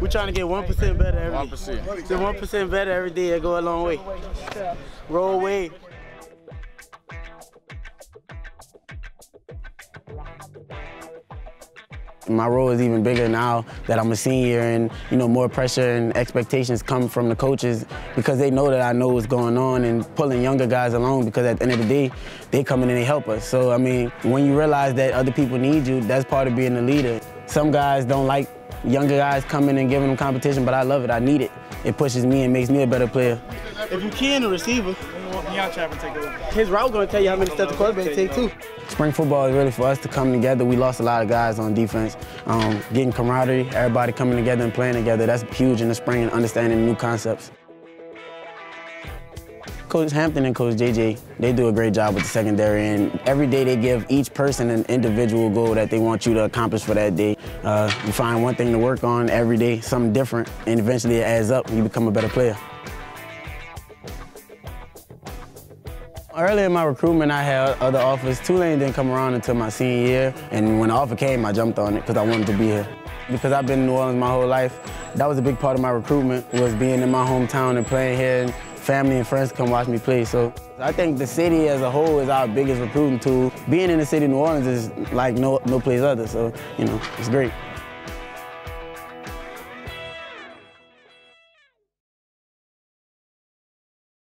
We're trying to get 1% better every day. 1%. The 1% better every day, it go a long way. Roll Wave. My role is even bigger now that I'm a senior and, you know, more pressure and expectations come from the coaches because they know that I know what's going on and pulling younger guys along because at the end of the day, they come in and they help us. So, I mean, when you realize that other people need you, that's part of being a leader. Some guys don't like younger guys coming and giving them competition, but I love it. I need it. It pushes me and makes me a better player. If you can, a receiver, his route gonna tell you how many steps the quarterback take too. Spring football is really for us to come together. We lost a lot of guys on defense. Um, getting camaraderie, everybody coming together and playing together, that's huge in the spring and understanding new concepts. Coach Hampton and Coach JJ, they do a great job with the secondary, and every day they give each person an individual goal that they want you to accomplish for that day. Uh, you find one thing to work on every day, something different, and eventually it adds up and you become a better player. Early in my recruitment, I had other offers. Tulane didn't come around until my senior year, and when the offer came, I jumped on it because I wanted to be here. Because I've been in New Orleans my whole life, that was a big part of my recruitment, was being in my hometown and playing here, family and friends come watch me play. So I think the city as a whole is our biggest recruiting tool. Being in the city of New Orleans is like no, no place other, so, you know, it's great.